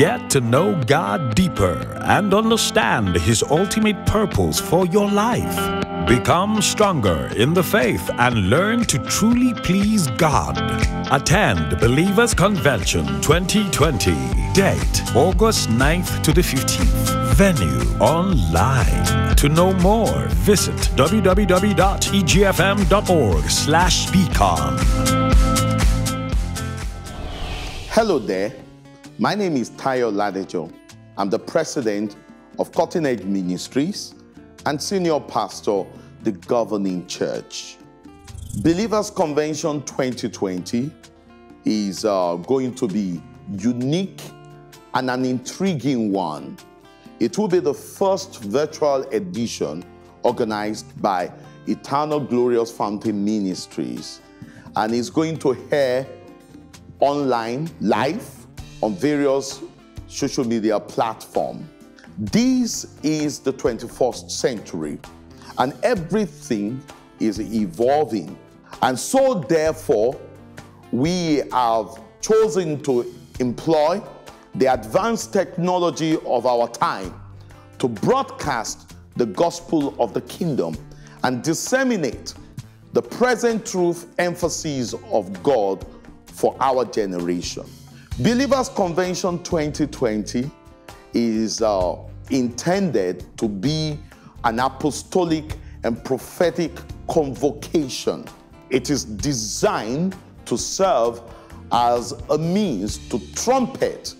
get to know God deeper and understand His ultimate purpose for your life. Become stronger in the faith and learn to truly please God. Attend Believers Convention 2020. Date August 9th to the 15th. Venue online. To know more, visit www.egfm.org slash becon. Hello there. My name is Tayo Ladejo. I'm the president of Cutting Edge Ministries and senior pastor, the governing church. Believers Convention 2020 is uh, going to be unique and an intriguing one. It will be the first virtual edition organized by Eternal Glorious Fountain Ministries and is going to air online, live on various social media platforms. This is the 21st century and everything is evolving. And so, therefore, we have chosen to employ the advanced technology of our time to broadcast the gospel of the kingdom and disseminate the present truth emphases of God for our generation. Believers Convention 2020 is uh, intended to be an apostolic and prophetic convocation. It is designed to serve as a means to trumpet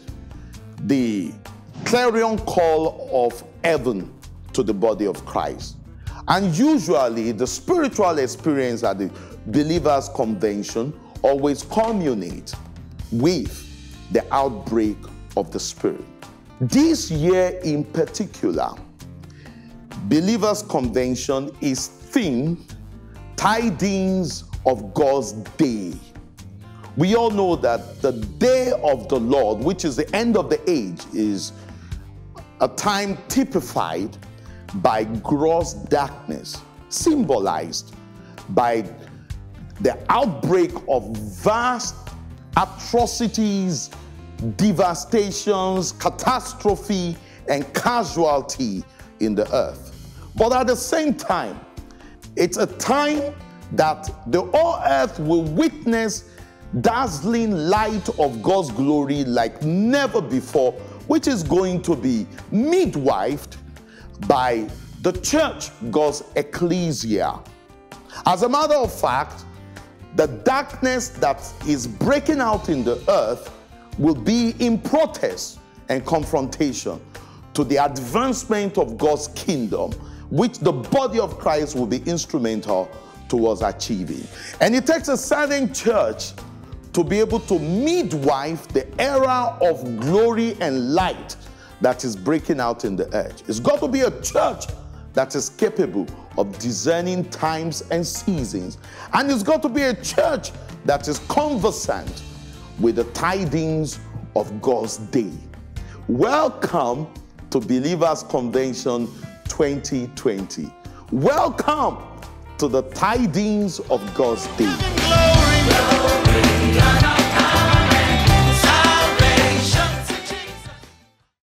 the clarion call of heaven to the body of Christ. And usually, the spiritual experience at the believers' convention always culminate with the outbreak of the Spirit. This year in particular, Believers Convention is themed Tidings of God's Day. We all know that the day of the Lord, which is the end of the age, is a time typified by gross darkness, symbolized by the outbreak of vast atrocities, devastations, catastrophe, and casualty in the earth. But at the same time, it's a time that the whole earth will witness dazzling light of God's glory like never before, which is going to be midwifed by the church, God's ecclesia. As a matter of fact, the darkness that is breaking out in the earth will be in protest and confrontation to the advancement of God's kingdom, which the body of Christ will be instrumental towards achieving. And it takes a certain church to be able to midwife the era of glory and light that is breaking out in the earth. It's got to be a church that is capable of discerning times and seasons. And it's got to be a church that is conversant with the tidings of God's day. Welcome to Believers Convention 2020. Welcome to the tidings of God's day.